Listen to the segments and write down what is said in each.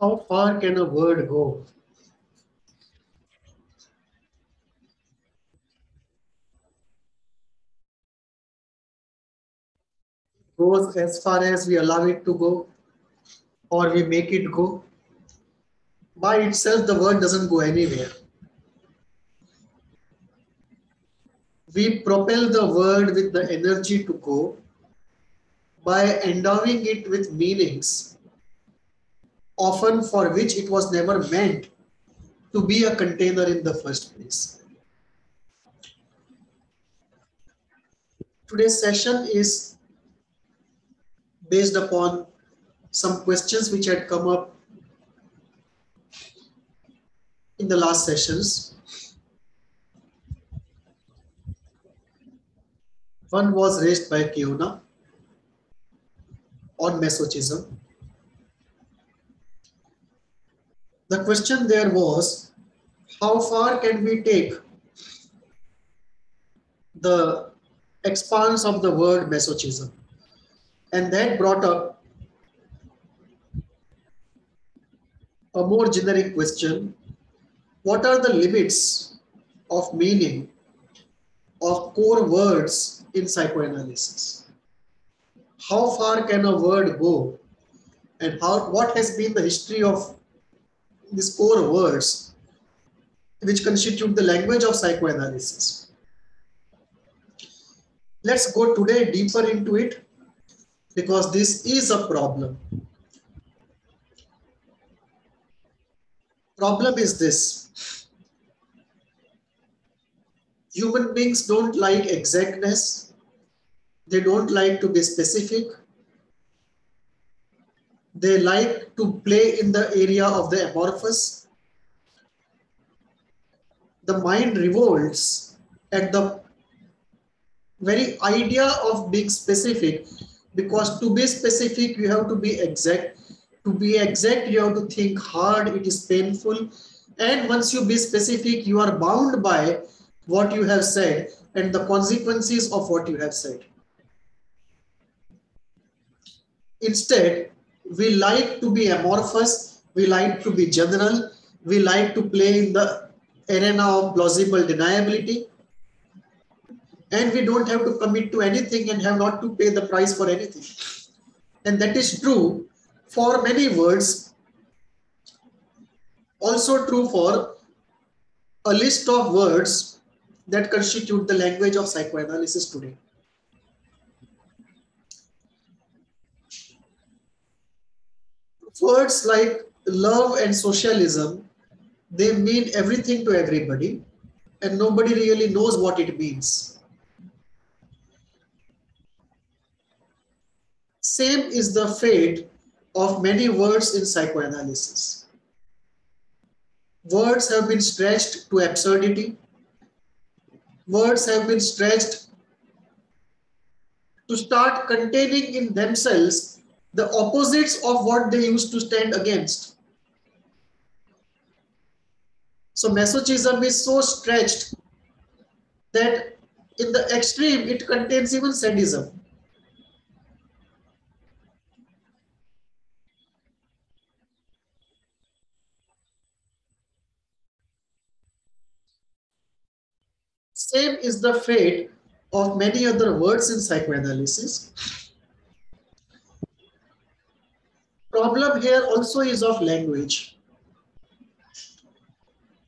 How far can a word go? Goes as far as we allow it to go, or we make it go. By itself, the word doesn't go anywhere. We propel the word with the energy to go by endowing it with meanings often for which it was never meant to be a container in the first place. Today's session is based upon some questions which had come up in the last sessions. One was raised by Kiona on masochism. The question there was how far can we take the expanse of the word masochism and that brought up a more generic question. What are the limits of meaning of core words in psychoanalysis? How far can a word go? And how what has been the history of these core words which constitute the language of psychoanalysis. Let's go today deeper into it because this is a problem. Problem is this. Human beings don't like exactness. They don't like to be specific they like to play in the area of the amorphous. The mind revolts at the very idea of being specific because to be specific, you have to be exact. To be exact, you have to think hard, it is painful. And once you be specific, you are bound by what you have said and the consequences of what you have said. Instead, we like to be amorphous, we like to be general, we like to play in the arena of plausible deniability. And we don't have to commit to anything and have not to pay the price for anything. And that is true for many words. Also true for a list of words that constitute the language of psychoanalysis today. Words like love and socialism, they mean everything to everybody and nobody really knows what it means. Same is the fate of many words in psychoanalysis. Words have been stretched to absurdity. Words have been stretched to start containing in themselves the opposites of what they used to stand against. So masochism is so stretched that in the extreme, it contains even sadism. Same is the fate of many other words in psychoanalysis. Problem here also is of language.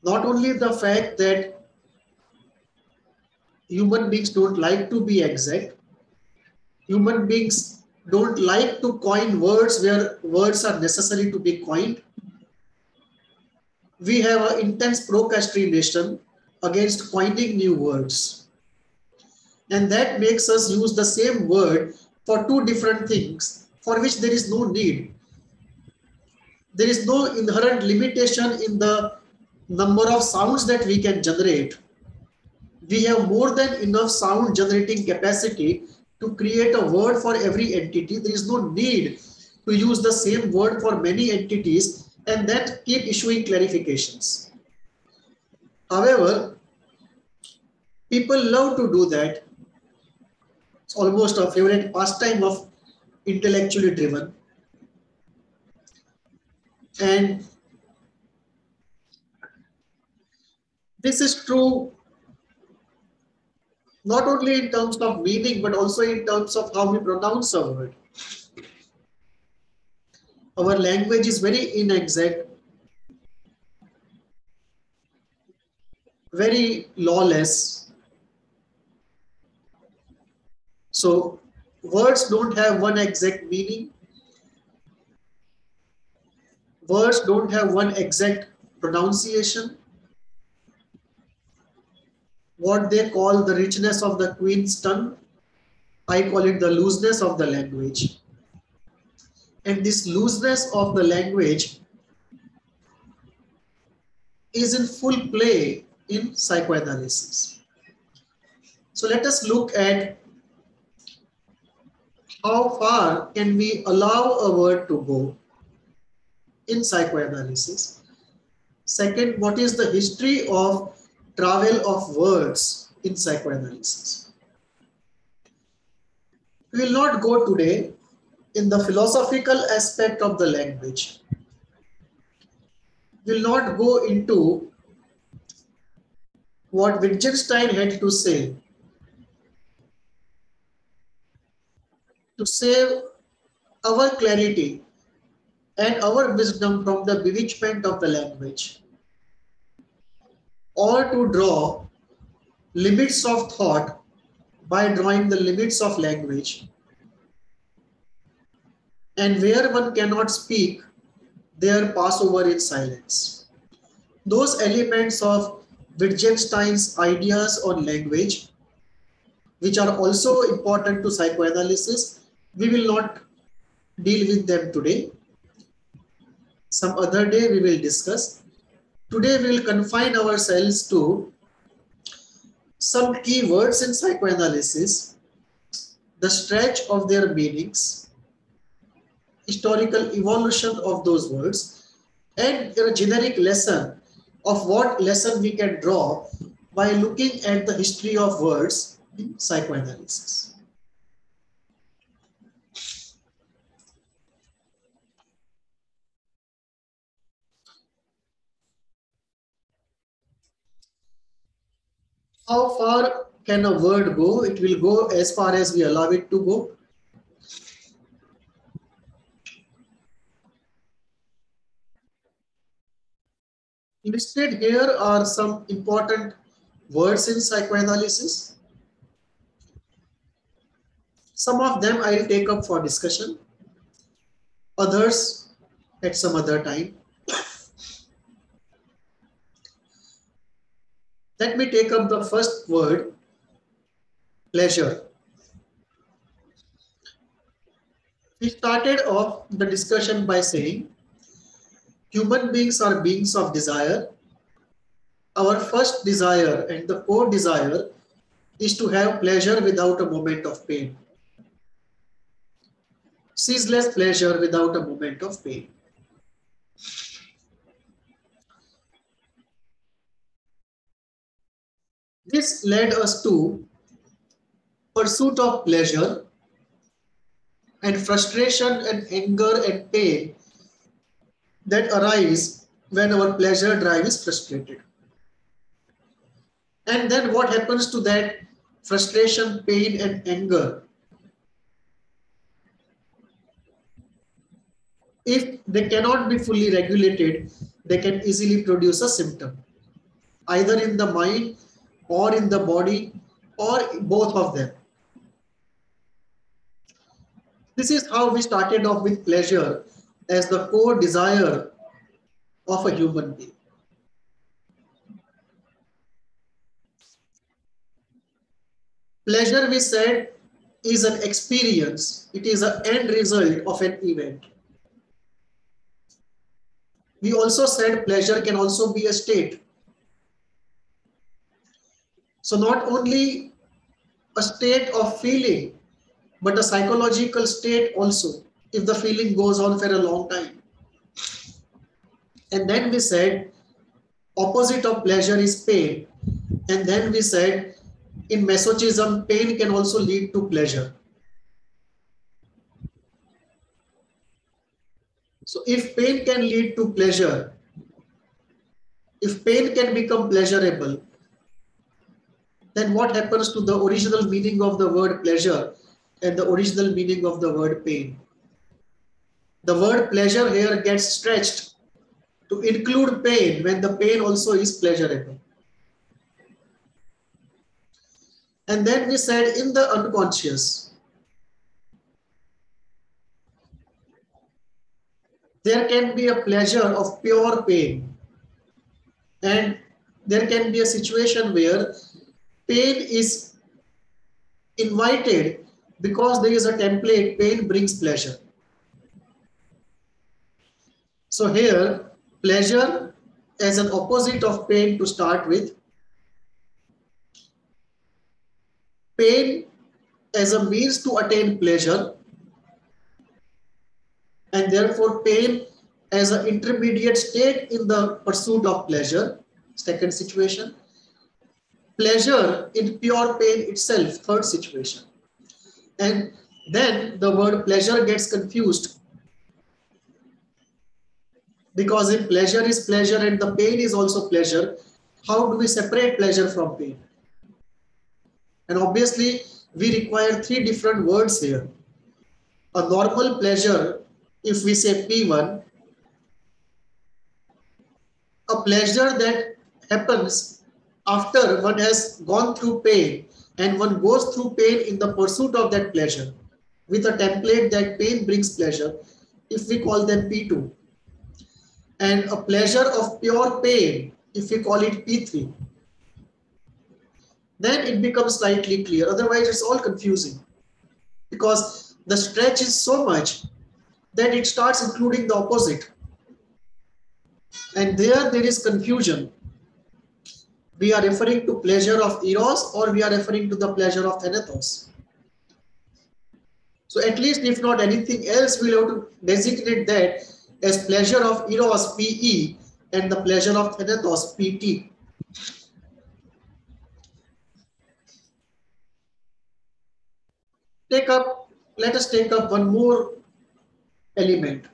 Not only the fact that human beings don't like to be exact, human beings don't like to coin words where words are necessary to be coined. We have an intense procrastination against coining new words. And that makes us use the same word for two different things for which there is no need there is no inherent limitation in the number of sounds that we can generate. We have more than enough sound generating capacity to create a word for every entity. There is no need to use the same word for many entities and then keep issuing clarifications. However, people love to do that. It's almost a favorite pastime of intellectually driven And this is true not only in terms of meaning, but also in terms of how we pronounce a word. Our language is very inexact, very lawless. So words don't have one exact meaning. Words don't have one exact pronunciation what they call the richness of the queen's tongue. I call it the looseness of the language. And this looseness of the language is in full play in psychoanalysis. So let us look at how far can we allow a word to go in psychoanalysis. Second, what is the history of travel of words in psychoanalysis. We will not go today in the philosophical aspect of the language. We will not go into what Wittgenstein had to say to save our clarity and our wisdom from the bewitchment of the language or to draw limits of thought by drawing the limits of language. And where one cannot speak, there pass over in silence. Those elements of Wittgenstein's ideas on language, which are also important to psychoanalysis, we will not deal with them today. Some other day we will discuss. Today we will confine ourselves to some key words in psychoanalysis, the stretch of their meanings, historical evolution of those words, and a generic lesson of what lesson we can draw by looking at the history of words in psychoanalysis. How far can a word go? It will go as far as we allow it to go. Listed here are some important words in psychoanalysis. Some of them I'll take up for discussion, others at some other time. Let me take up the first word, pleasure. We started off the discussion by saying human beings are beings of desire. Our first desire and the core desire is to have pleasure without a moment of pain. Ceaseless pleasure without a moment of pain. This led us to pursuit of pleasure and frustration and anger and pain that arise when our pleasure drive is frustrated. And then what happens to that frustration, pain, and anger? If they cannot be fully regulated, they can easily produce a symptom, either in the mind or in the body or both of them. This is how we started off with pleasure as the core desire of a human being. Pleasure, we said, is an experience. It is an end result of an event. We also said pleasure can also be a state. So not only a state of feeling, but a psychological state also, if the feeling goes on for a long time. And then we said, opposite of pleasure is pain. And then we said, in masochism, pain can also lead to pleasure. So if pain can lead to pleasure, if pain can become pleasurable, then what happens to the original meaning of the word pleasure and the original meaning of the word pain? The word pleasure here gets stretched to include pain when the pain also is pleasurable. And then we said in the unconscious, there can be a pleasure of pure pain. And there can be a situation where pain is invited because there is a template, pain brings pleasure. So here, pleasure as an opposite of pain to start with. Pain as a means to attain pleasure. And therefore pain as an intermediate state in the pursuit of pleasure. Second situation. Pleasure in pure pain itself, third situation. And then the word pleasure gets confused because if pleasure is pleasure and the pain is also pleasure, how do we separate pleasure from pain? And obviously, we require three different words here. A normal pleasure, if we say P1, a pleasure that happens after one has gone through pain and one goes through pain in the pursuit of that pleasure with a template that pain brings pleasure, if we call them P2 and a pleasure of pure pain, if we call it P3, then it becomes slightly clear. Otherwise, it's all confusing because the stretch is so much that it starts including the opposite. And there, there is confusion. We are referring to pleasure of Eros or we are referring to the pleasure of Thanatos. So at least if not anything else, we'll have to designate that as pleasure of eros pe and the pleasure of thanatos pt. Take up, let us take up one more element.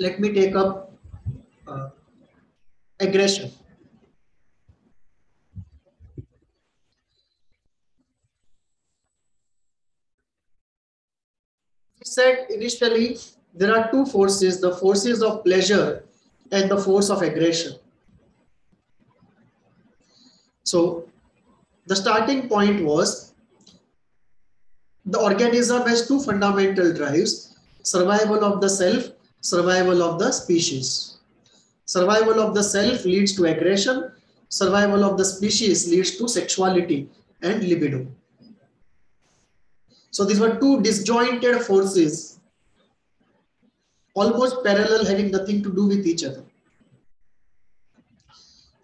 Let me take up uh, aggression. Said initially there are two forces, the forces of pleasure and the force of aggression. So the starting point was the organism has two fundamental drives, survival of the self, survival of the species. Survival of the self leads to aggression, survival of the species leads to sexuality and libido. So these were two disjointed forces almost parallel, having nothing to do with each other.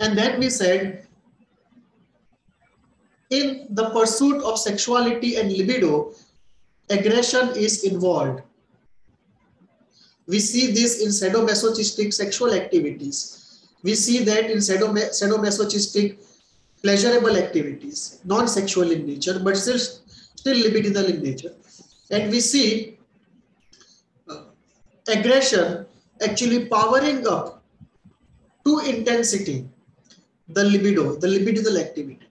And then we said, in the pursuit of sexuality and libido, aggression is involved. We see this in sadomasochistic sexual activities. We see that in sadomasochistic pleasurable activities, non-sexual in nature, but still, still libidinal in nature. And we see uh, aggression actually powering up to intensity the libido, the libidinal activity.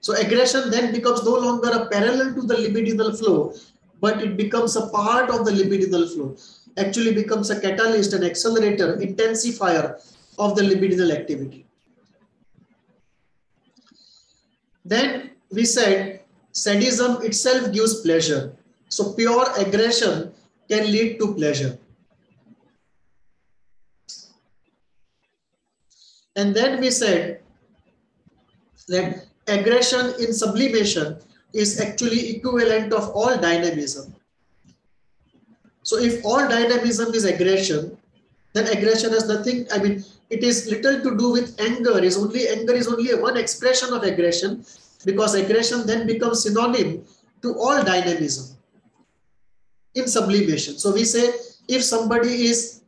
So aggression then becomes no longer a parallel to the libidinal flow, but it becomes a part of the libidinal flow. Actually becomes a catalyst, an accelerator, intensifier of the libidinal activity. Then we said sadism itself gives pleasure. So pure aggression can lead to pleasure. And then we said that aggression in sublimation is actually equivalent of all dynamism. So if all dynamism is aggression, then aggression has nothing, I mean, it is little to do with anger, is only anger is only one expression of aggression because aggression then becomes synonym to all dynamism in sublimation. So we say if somebody is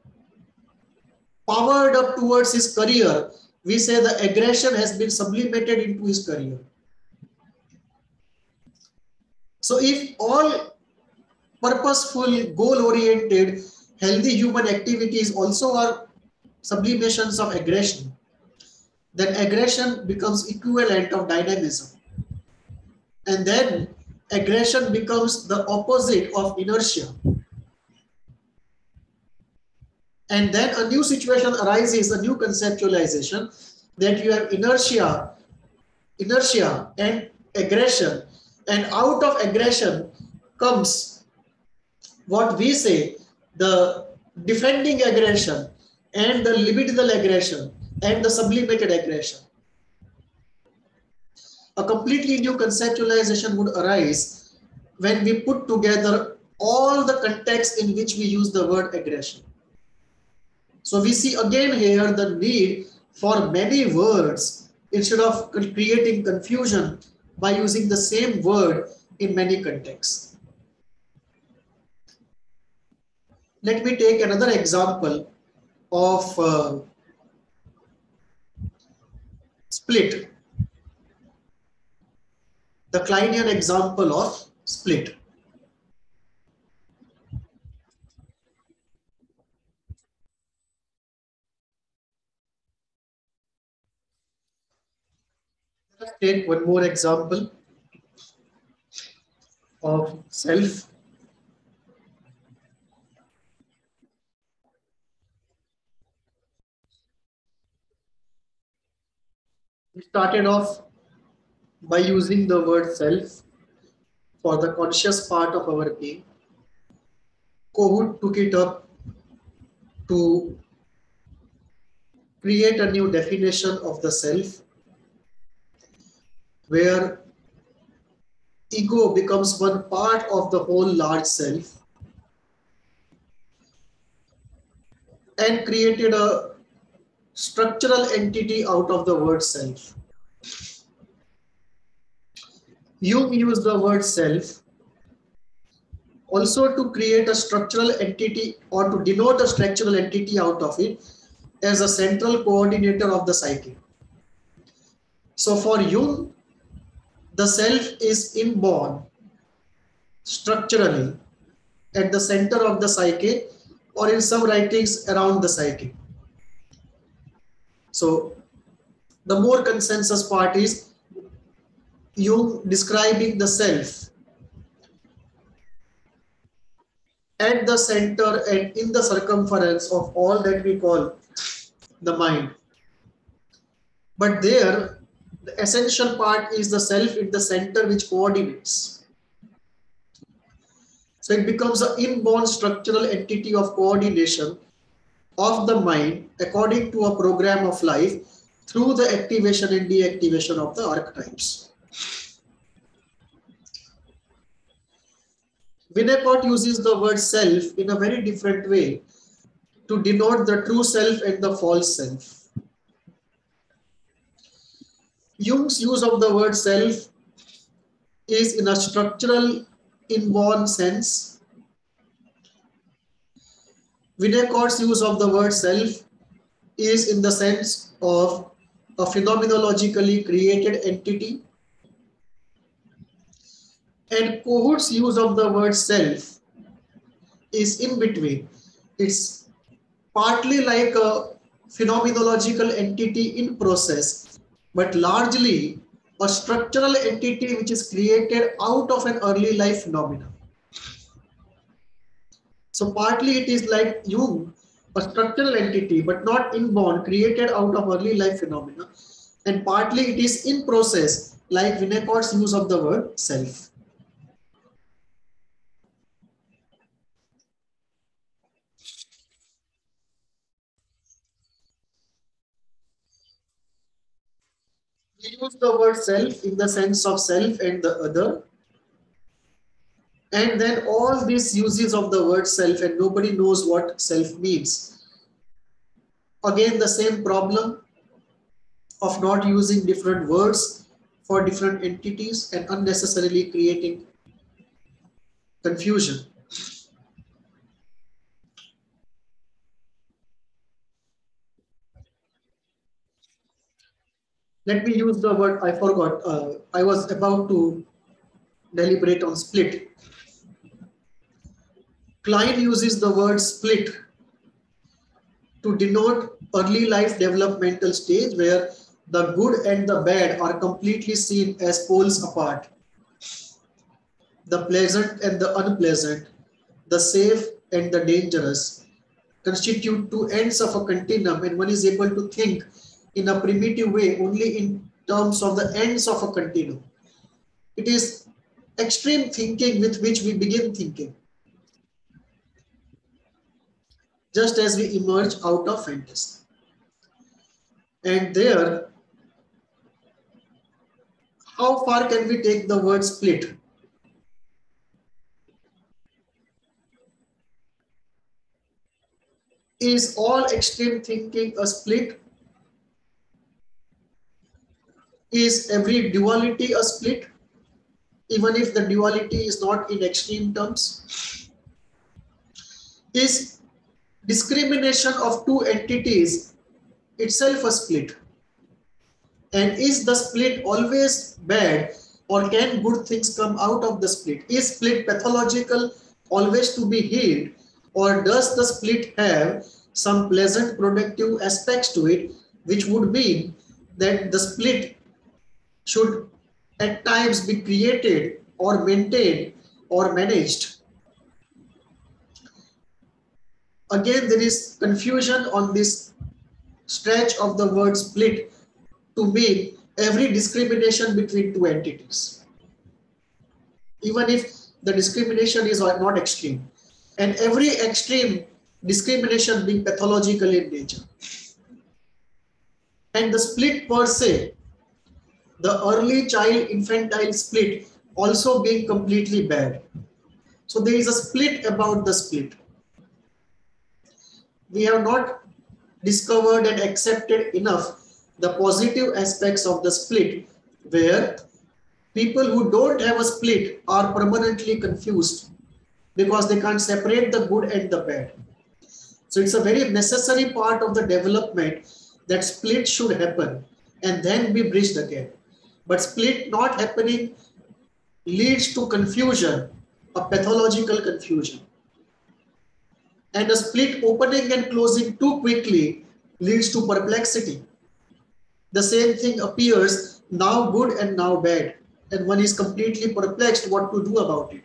powered up towards his career, we say the aggression has been sublimated into his career. So if all purposeful, goal-oriented, healthy human activities also are sublimations of aggression, then aggression becomes equivalent of dynamism. And then aggression becomes the opposite of inertia. And then a new situation arises, a new conceptualization that you have inertia, inertia and aggression. And out of aggression comes what we say, the defending aggression and the libidinal aggression and the sublimated aggression. A completely new conceptualization would arise when we put together all the contexts in which we use the word aggression. So we see again here the need for many words instead of creating confusion by using the same word in many contexts. Let me take another example of uh, split. The Kleinian example of split. Let's take one more example of self. We started off by using the word self for the conscious part of our being. Kohut took it up to create a new definition of the self where ego becomes one part of the whole large self and created a structural entity out of the word self. Jung used the word self also to create a structural entity or to denote a structural entity out of it as a central coordinator of the psyche. So for Jung, the self is inborn structurally at the center of the psyche or in some writings around the psyche. So the more consensus part is you describing the self at the center and in the circumference of all that we call the mind. But there, the essential part is the self in the center which coordinates. So it becomes an inborn structural entity of coordination of the mind according to a program of life through the activation and deactivation of the archetypes. Winnicott uses the word self in a very different way to denote the true self and the false self. Jung's use of the word self is in a structural inborn sense Winnicott's use of the word self is in the sense of a phenomenologically created entity. And Kohut's use of the word self is in between. It's partly like a phenomenological entity in process, but largely a structural entity which is created out of an early life phenomenon. So partly it is like you, a structural entity, but not inborn, created out of early life phenomena. And partly it is in process, like Winnicott's use of the word self. We use the word self in the sense of self and the other and then all these uses of the word self and nobody knows what self means. Again, the same problem of not using different words for different entities and unnecessarily creating confusion. Let me use the word, I forgot, uh, I was about to deliberate on split Klein uses the word split to denote early life developmental stage where the good and the bad are completely seen as poles apart. The pleasant and the unpleasant, the safe and the dangerous constitute two ends of a continuum and one is able to think in a primitive way only in terms of the ends of a continuum. It is extreme thinking with which we begin thinking. Just as we emerge out of fantasy. And there, how far can we take the word split? Is all extreme thinking a split? Is every duality a split? Even if the duality is not in extreme terms? Is discrimination of two entities itself a split? And is the split always bad or can good things come out of the split? Is split pathological always to be healed or does the split have some pleasant productive aspects to it which would mean that the split should at times be created or maintained or managed. Again, there is confusion on this stretch of the word split to mean every discrimination between two entities. Even if the discrimination is not extreme. And every extreme discrimination being pathological in nature. And the split per se, the early child infantile split also being completely bad. So there is a split about the split. We have not discovered and accepted enough the positive aspects of the split where people who don't have a split are permanently confused because they can't separate the good and the bad. So it's a very necessary part of the development that split should happen and then be bridged again. But split not happening leads to confusion, a pathological confusion. And a split opening and closing too quickly leads to perplexity. The same thing appears now good and now bad. And one is completely perplexed what to do about it.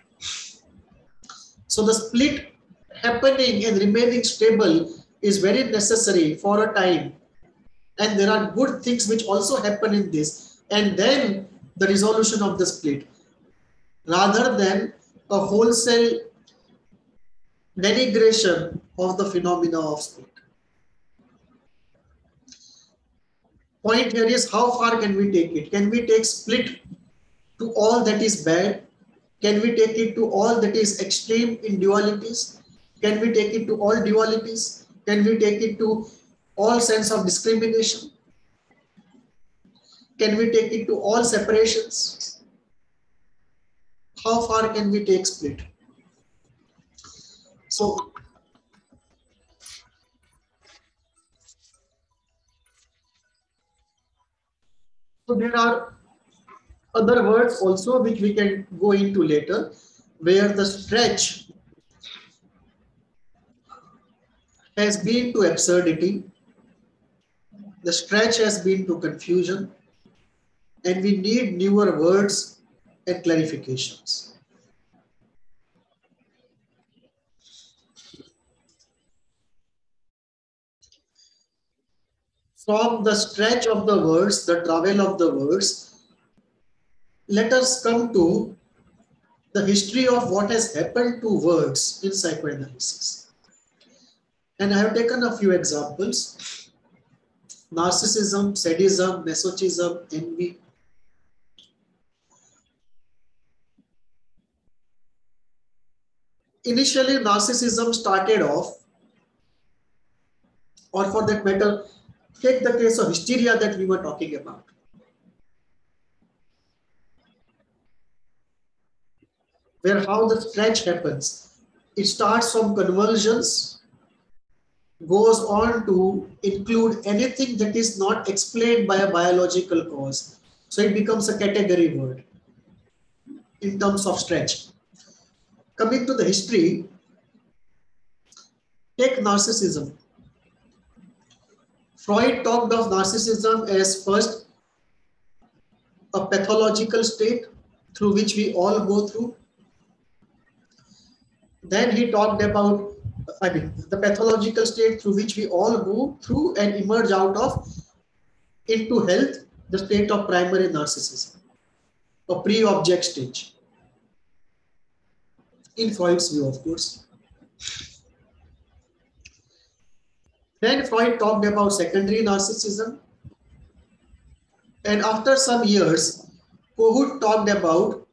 So the split happening and remaining stable is very necessary for a time. And there are good things which also happen in this. And then the resolution of the split rather than a wholesale denigration of the phenomena of split. Point here is how far can we take it? Can we take split to all that is bad? Can we take it to all that is extreme in dualities? Can we take it to all dualities? Can we take it to all sense of discrimination? Can we take it to all separations? How far can we take split? So, so there are other words also which we can go into later where the stretch has been to absurdity, the stretch has been to confusion, and we need newer words and clarifications. From the stretch of the words, the travel of the words, let us come to the history of what has happened to words in psychoanalysis. And I have taken a few examples. Narcissism, sadism, masochism, envy. Initially, narcissism started off, or for that matter, take the case of hysteria that we were talking about. Where how the stretch happens. It starts from convulsions goes on to include anything that is not explained by a biological cause. So it becomes a category word in terms of stretch. Coming to the history, Take narcissism. Freud talked of narcissism as first a pathological state through which we all go through. Then he talked about, I mean, the pathological state through which we all go through and emerge out of into health, the state of primary narcissism, a pre-object stage. In Freud's view, of course. Then Freud talked about secondary narcissism. And after some years, Kohut talked about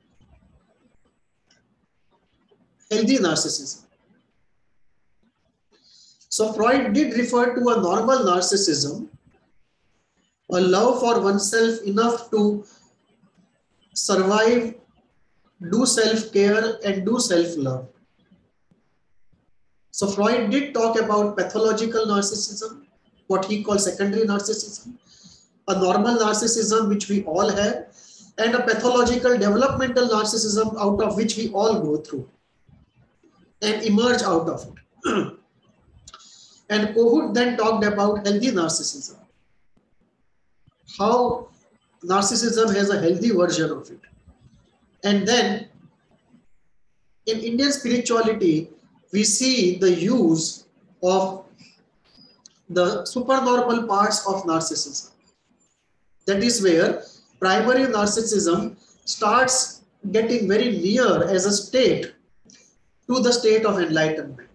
healthy narcissism. So Freud did refer to a normal narcissism, a love for oneself enough to survive, do self-care and do self-love. So Freud did talk about pathological narcissism, what he called secondary narcissism, a normal narcissism which we all have, and a pathological developmental narcissism out of which we all go through and emerge out of it. and Kohut then talked about healthy narcissism. How narcissism has a healthy version of it. And then in Indian spirituality, we see the use of the supernormal parts of narcissism. That is where primary narcissism starts getting very near as a state to the state of enlightenment.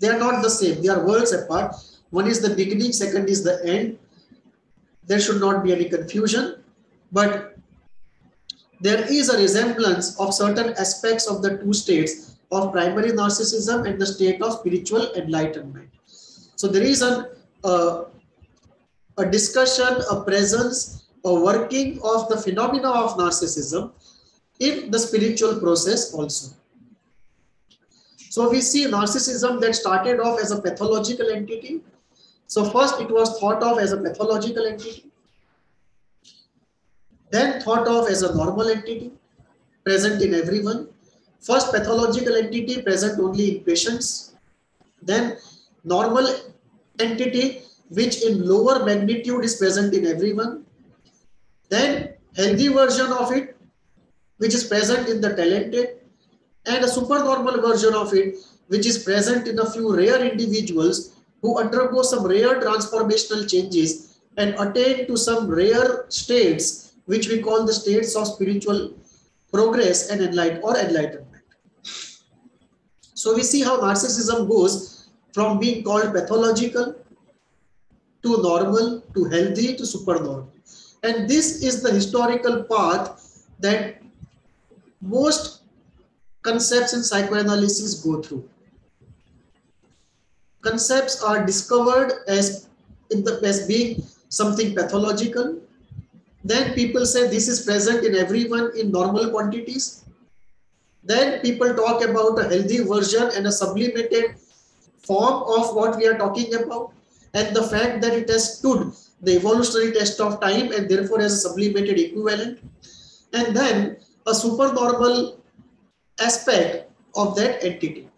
They are not the same, they are worlds apart. One is the beginning, second is the end. There should not be any confusion, but there is a resemblance of certain aspects of the two states of primary narcissism and the state of spiritual enlightenment. So there is an, uh, a discussion, a presence, a working of the phenomena of narcissism in the spiritual process also. So we see narcissism that started off as a pathological entity. So first it was thought of as a pathological entity, then thought of as a normal entity present in everyone. First pathological entity present only in patients, then normal entity which in lower magnitude is present in everyone, then healthy version of it which is present in the talented, and a supernormal version of it, which is present in a few rare individuals who undergo some rare transformational changes and attain to some rare states, which we call the states of spiritual progress and enlight or enlightenment. So we see how narcissism goes from being called pathological to normal to healthy to supernormal. And this is the historical path that most concepts in psychoanalysis go through. Concepts are discovered as, in the, as being something pathological. Then people say this is present in everyone in normal quantities. Then people talk about a healthy version and a sublimated form of what we are talking about. And the fact that it has stood the evolutionary test of time and therefore has a sublimated equivalent. And then a supernormal aspect of that entity.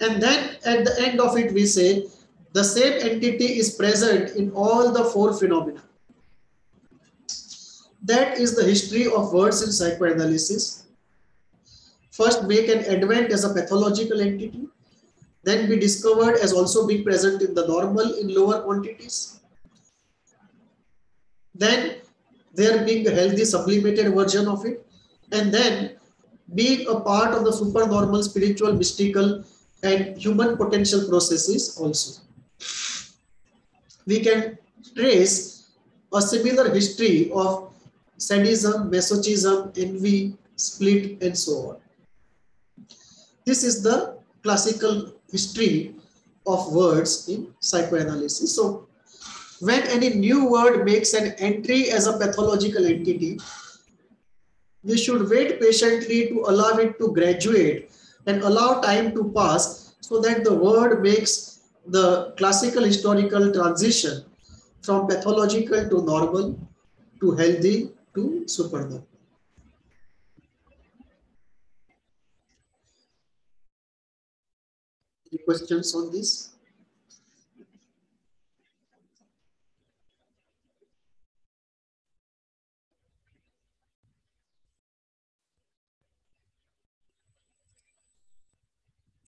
And then at the end of it, we say the same entity is present in all the four phenomena. That is the history of words in psychoanalysis. First, make an advent as a pathological entity, then be discovered as also being present in the normal in lower quantities. Then there being a healthy sublimated version of it, and then being a part of the supernormal spiritual, mystical, and human potential processes also. We can trace a similar history of sadism, masochism, envy, split, and so on. This is the classical history of words in psychoanalysis. So when any new word makes an entry as a pathological entity, we should wait patiently to allow it to graduate and allow time to pass so that the word makes the classical historical transition from pathological to normal to healthy to supernormal. Any questions on this?